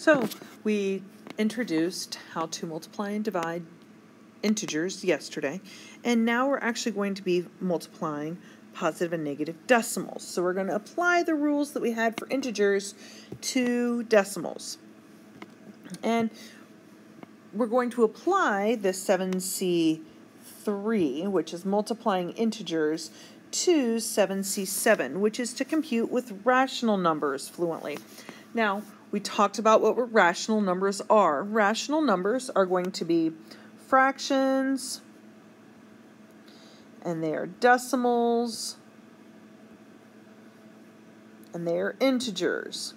So we introduced how to multiply and divide integers yesterday, and now we're actually going to be multiplying positive and negative decimals. So we're going to apply the rules that we had for integers to decimals. And we're going to apply the 7C3, which is multiplying integers, to 7C7, which is to compute with rational numbers fluently. Now, we talked about what rational numbers are. Rational numbers are going to be fractions, and they are decimals, and they are integers.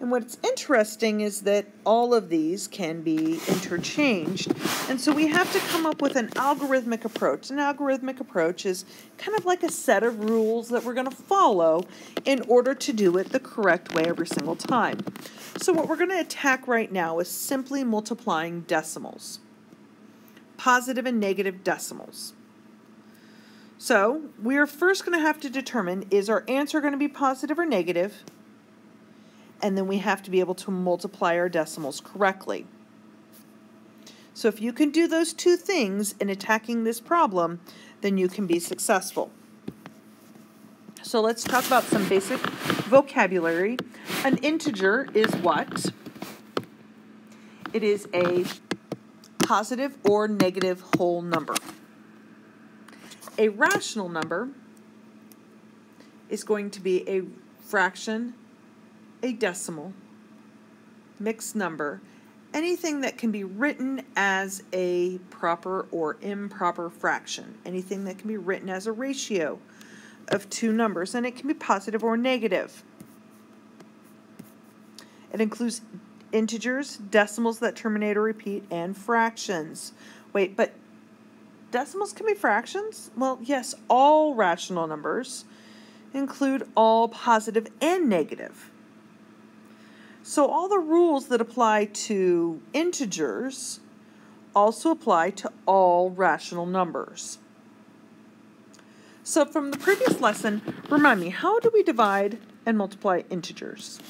And what's interesting is that all of these can be interchanged. And so we have to come up with an algorithmic approach. An algorithmic approach is kind of like a set of rules that we're going to follow in order to do it the correct way every single time. So what we're going to attack right now is simply multiplying decimals. Positive and negative decimals. So we are first going to have to determine is our answer going to be positive or negative? And then we have to be able to multiply our decimals correctly. So if you can do those two things in attacking this problem, then you can be successful. So let's talk about some basic vocabulary. An integer is what? It is a positive or negative whole number. A rational number is going to be a fraction a decimal, mixed number, anything that can be written as a proper or improper fraction, anything that can be written as a ratio of two numbers, and it can be positive or negative. It includes integers, decimals that terminate or repeat, and fractions. Wait, but decimals can be fractions? Well, yes, all rational numbers include all positive and negative. So all the rules that apply to integers also apply to all rational numbers. So from the previous lesson, remind me, how do we divide and multiply integers?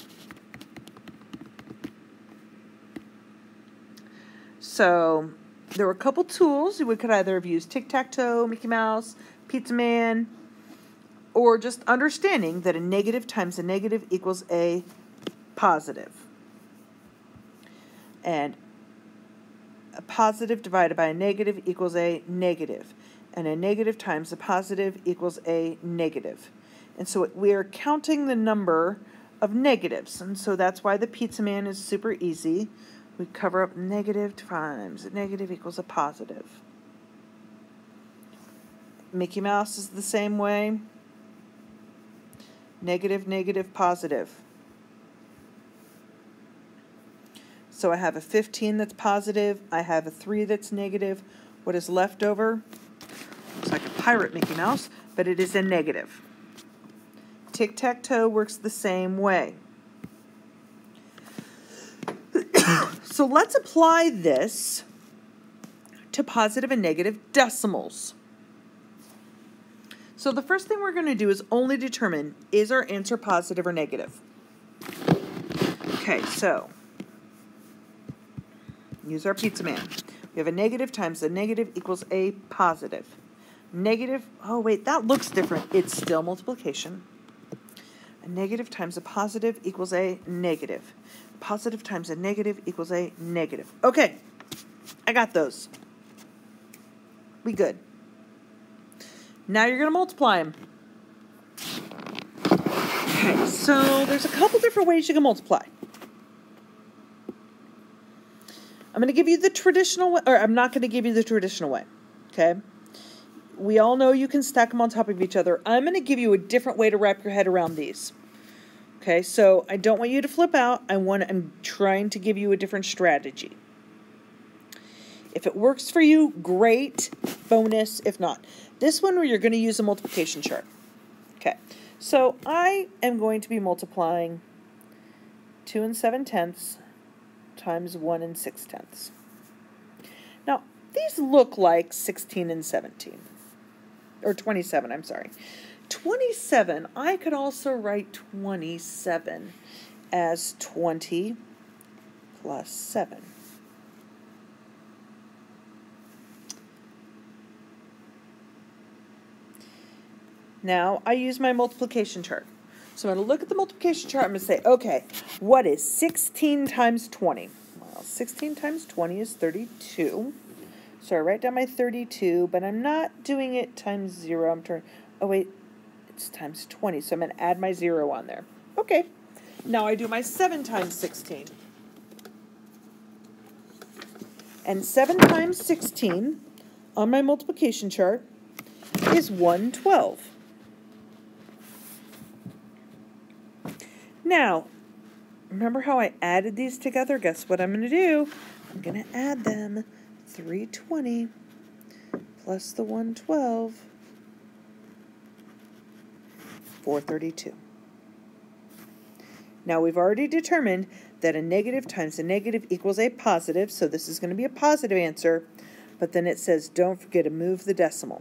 So there were a couple tools. We could either have used tic-tac-toe, Mickey Mouse, Pizza Man, or just understanding that a negative times a negative equals a positive. And a positive divided by a negative equals a negative. And a negative times a positive equals a negative. And so we are counting the number of negatives. And so that's why the pizza man is super easy. We cover up negative times a negative equals a positive. Mickey Mouse is the same way. Negative, negative, positive. So I have a 15 that's positive, I have a 3 that's negative. What is left over? Looks like a pirate Mickey Mouse, but it is a negative. Tic-tac-toe works the same way. so let's apply this to positive and negative decimals. So the first thing we're going to do is only determine is our answer positive or negative. Okay, so Use our pizza man. We have a negative times a negative equals a positive. Negative, oh wait, that looks different. It's still multiplication. A negative times a positive equals a negative. Positive times a negative equals a negative. Okay, I got those. We good. Now you're going to multiply them. Okay, so there's a couple different ways you can multiply. I'm going to give you the traditional way, or I'm not going to give you the traditional way. Okay? We all know you can stack them on top of each other. I'm going to give you a different way to wrap your head around these. Okay, so I don't want you to flip out. I want I'm trying to give you a different strategy. If it works for you, great. Bonus. If not, this one where you're going to use a multiplication chart. Okay, so I am going to be multiplying 2 and 7 tenths times 1 and 6 tenths. Now, these look like 16 and 17, or 27, I'm sorry. 27, I could also write 27 as 20 plus 7. Now I use my multiplication chart. So I'm going to look at the multiplication chart. I'm going to say, okay, what is 16 times 20? Well, 16 times 20 is 32. So I write down my 32, but I'm not doing it times 0. I'm turning, oh wait, it's times 20. So I'm going to add my 0 on there. Okay. Now I do my 7 times 16. And 7 times 16 on my multiplication chart is 112. Now, remember how I added these together? Guess what I'm going to do? I'm going to add them. 320 plus the 112, 432. Now we've already determined that a negative times a negative equals a positive, so this is going to be a positive answer, but then it says don't forget to move the decimal.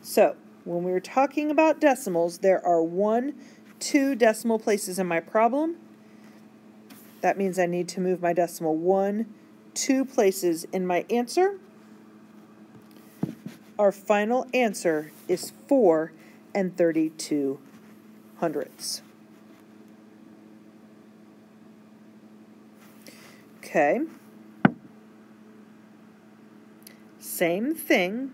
So when we were talking about decimals, there are one, two decimal places in my problem. That means I need to move my decimal one, two places in my answer. Our final answer is 4 and 32 hundredths. Okay. Same thing.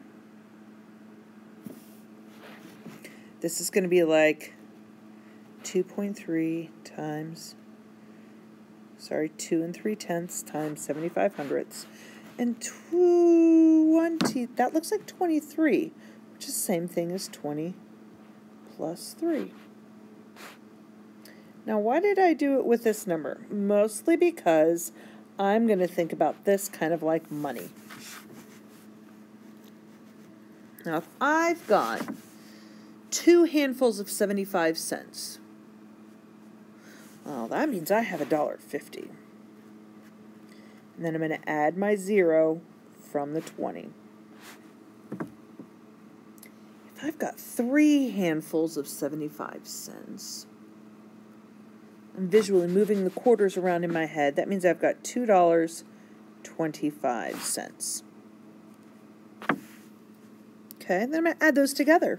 This is going to be like 2.3 times, sorry, 2 and 3 tenths times 75 hundredths. And 20, that looks like 23, which is the same thing as 20 plus 3. Now, why did I do it with this number? Mostly because I'm going to think about this kind of like money. Now, if I've got two handfuls of 75 cents, well, that means I have a dollar fifty. And then I'm going to add my zero from the 20. If I've got three handfuls of 75 cents, I'm visually moving the quarters around in my head. That means I've got $2.25. Okay, then I'm going to add those together.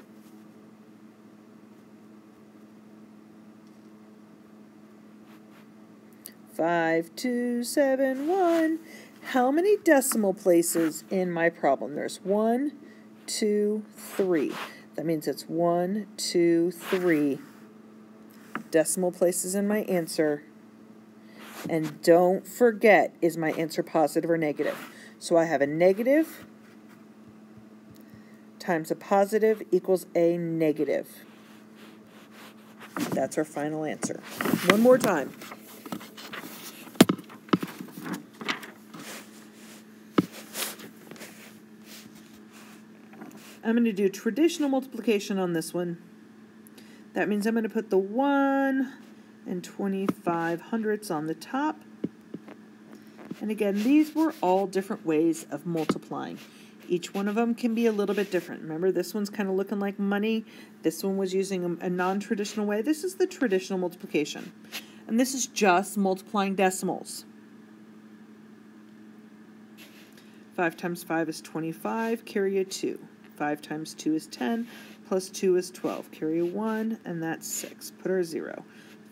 Five, two, seven, one. How many decimal places in my problem? There's one, two, three. That means it's one, two, three decimal places in my answer. And don't forget, is my answer positive or negative? So I have a negative times a positive equals a negative. That's our final answer. One more time. I'm going to do traditional multiplication on this one. That means I'm going to put the 1 and 25 hundredths on the top. And again, these were all different ways of multiplying. Each one of them can be a little bit different. Remember, this one's kind of looking like money. This one was using a, non-traditional way. This is the traditional multiplication. And this is just multiplying decimals. 5 times 5 is 25, carry a 2. 5 times 2 is 10, plus 2 is 12. Carry a 1, and that's 6. Put our 0.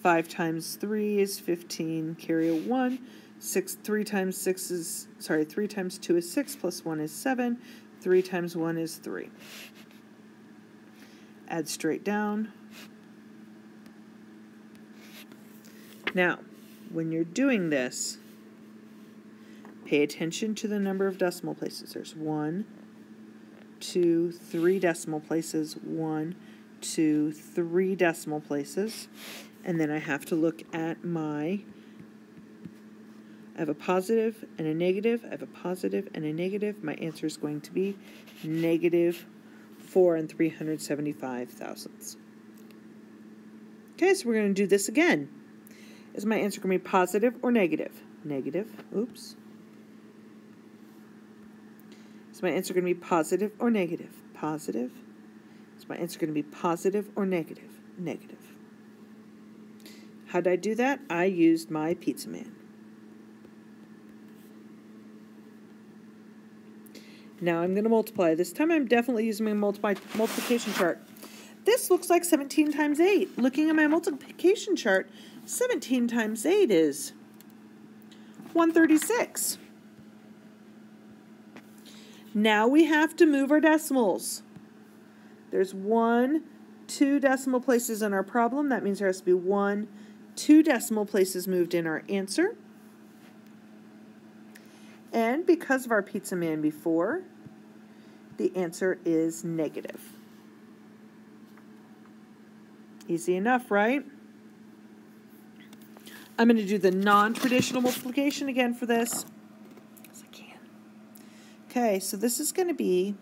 5 times 3 is 15. Carry a 1. 6, 3 times 6 is, sorry, 3 times 2 is 6, plus 1 is 7. 3 times 1 is 3. Add straight down. Now, when you're doing this, pay attention to the number of decimal places. There's 1, two, three decimal places, one, two, three decimal places, and then I have to look at my, I have a positive and a negative, I have a positive and a negative, my answer is going to be negative 4 and 375 thousandths. Okay, so we're going to do this again. Is my answer going to be positive or negative? Negative, oops. Is my answer going to be positive or negative? Positive. Is my answer going to be positive or negative? Negative. How did I do that? I used my Pizza Man. Now I'm going to multiply. This time I'm definitely using my multiply, multiplication chart. This looks like 17 times 8. Looking at my multiplication chart, 17 times 8 is 136. Now we have to move our decimals. There's one, two decimal places in our problem. That means there has to be one, two decimal places moved in our answer. And because of our pizza man before, the answer is negative. Easy enough, right? I'm going to do the non-traditional multiplication again for this. Okay, so this is going to be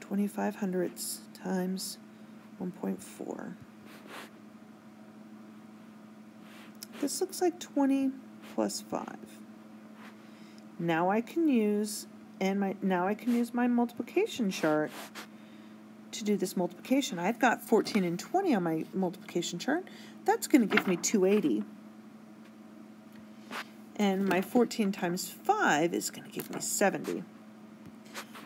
25 hundredths times 1.4. This looks like 20 plus 5. Now I can use and my now I can use my multiplication chart to do this multiplication. I've got 14 and 20 on my multiplication chart. That's going to give me 280. And my 14 times 5 is going to give me 70.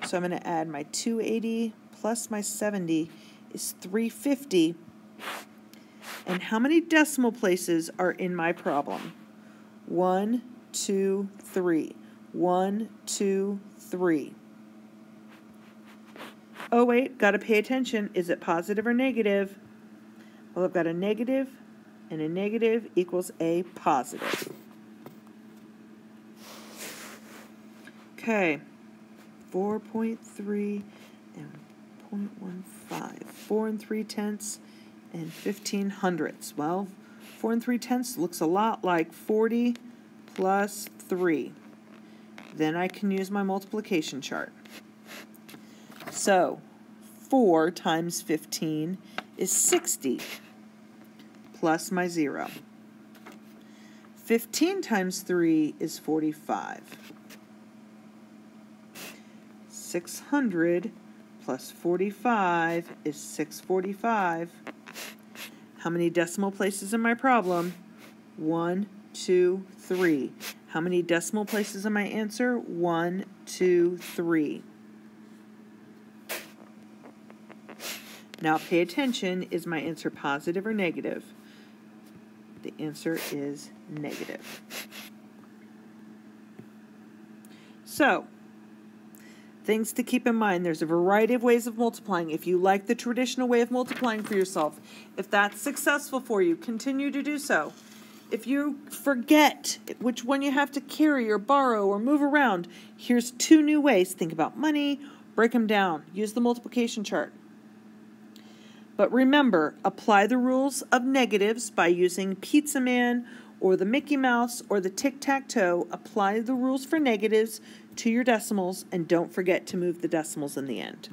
So I'm going to add my 280 plus my 70 is 350. And how many decimal places are in my problem? One, two, three. One, two, three. Oh, wait, got to pay attention. Is it positive or negative? Well, I've got a negative, and a negative equals a positive. Okay, 4.3 and 0.15. 4 and 3 tenths and 15 hundredths. Well, 4 and 3 tenths looks a lot like 40 plus 3. Then I can use my multiplication chart. So 4 times 15 is 60 plus my 0. 15 times 3 is 45. 600 plus 45 is 645. How many decimal places in my problem? 1, 2, 3. How many decimal places in my answer? 1, 2, 3. Now pay attention, is my answer positive or negative? The answer is negative. So, things to keep in mind. There's a variety of ways of multiplying. If you like the traditional way of multiplying for yourself, if that's successful for you, continue to do so. If you forget which one you have to carry or borrow or move around, here's two new ways. Think about money, break them down, use the multiplication chart. But remember, apply the rules of negatives by using Pizza Man or the Mickey Mouse or the Tic Tac Toe. Apply the rules for negatives to your decimals and don't forget to move the decimals in the end.